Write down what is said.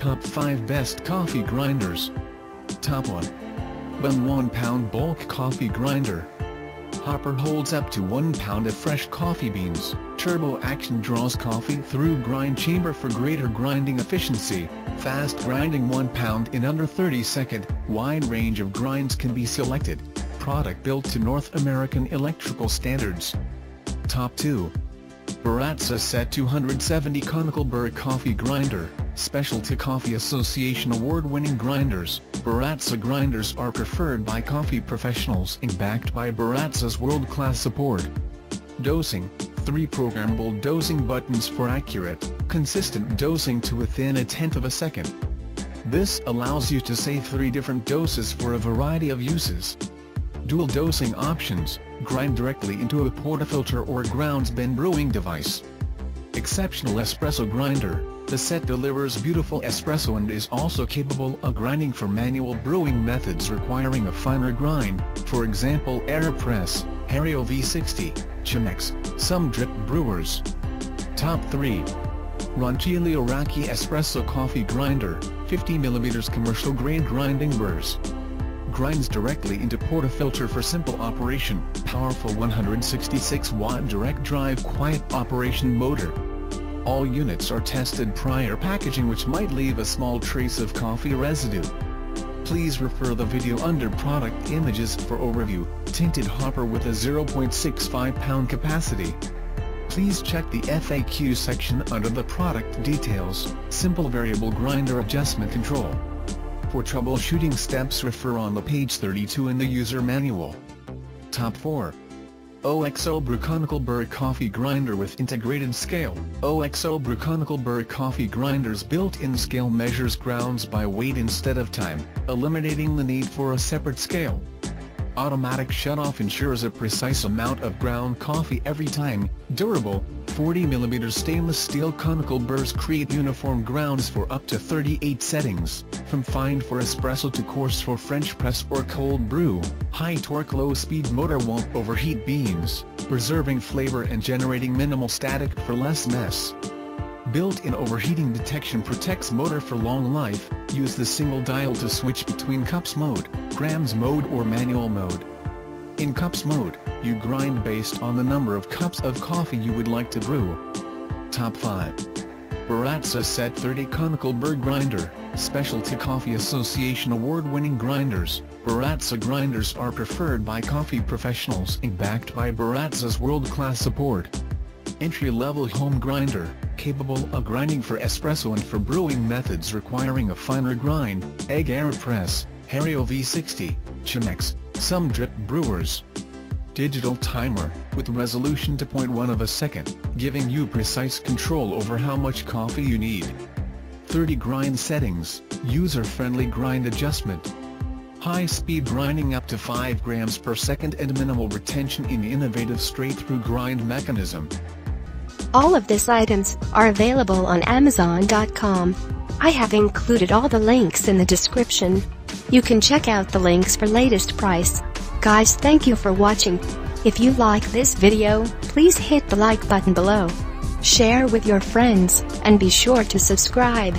Top 5 Best Coffee Grinders Top 1 Bunn 1 Pound Bulk Coffee Grinder Hopper holds up to 1 pound of fresh coffee beans. Turbo action draws coffee through grind chamber for greater grinding efficiency. Fast grinding 1 pound in under 30 second. Wide range of grinds can be selected. Product built to North American electrical standards. Top 2. Baratza Sette 270 Conical Burr Coffee Grinder, Specialty Coffee Association award-winning grinders, Baratza grinders are preferred by coffee professionals and backed by Baratza's world-class support. Dosing, three programmable dosing buttons for accurate, consistent dosing to within a tenth of a second. This allows you to save three different doses for a variety of uses. Dual dosing options, grind directly into a portafilter or grounds bin brewing device. Exceptional espresso grinder, the Sette delivers beautiful espresso and is also capable of grinding for manual brewing methods requiring a finer grind, for example AeroPress, Hario V60, Chemex, some drip brewers. Top 3. Rancilio Rocky Espresso Coffee Grinder, 50mm commercial grade grinding burrs grinds directly into portafilter for simple operation, powerful 166 watt direct drive quiet operation motor. All units are tested prior packaging which might leave a small trace of coffee residue. Please refer the video under product images for overview, tinted hopper with a 0.65 pound capacity. Please check the FAQ section under the product details, simple variable grinder adjustment control. For troubleshooting steps refer on the page 32 in the user manual. Top 4. OXO Conical Burr Coffee Grinder with Integrated Scale OXO Conical Burr Coffee Grinder's built-in scale measures grounds by weight instead of time, eliminating the need for a separate scale. Automatic shut-off ensures a precise amount of ground coffee every time, durable, 40mm stainless steel conical burrs create uniform grounds for up to 38 settings, from fine for espresso to coarse for French press or cold brew. High torque low speed motor won't overheat beans, preserving flavor and generating minimal static for less mess. Built-in overheating detection protects motor for long life, use the single dial to switch between cups mode, grams mode or manual mode. In cups mode, you grind based on the number of cups of coffee you would like to brew. Top 5. Baratza Sette 30 Conical Burr Grinder, Specialty Coffee Association award-winning grinders. Baratza grinders are preferred by coffee professionals and backed by Baratza's world-class support. Entry-level home grinder, capable of grinding for espresso and for brewing methods requiring a finer grind, egg AeroPress, Hario V60, Chemex, some drip brewers. Digital timer, with resolution to 0.1 of a second, giving you precise control over how much coffee you need. 30 grind settings, user-friendly grind adjustment. High-speed grinding up to 5 grams per second and minimal retention in innovative straight-through grind mechanism. All of these items are available on Amazon.com. I have included all the links in the description. You can check out the links for latest price. Guys thank you for watching. If you like this video, please hit the like button below. Share with your friends, and be sure to subscribe.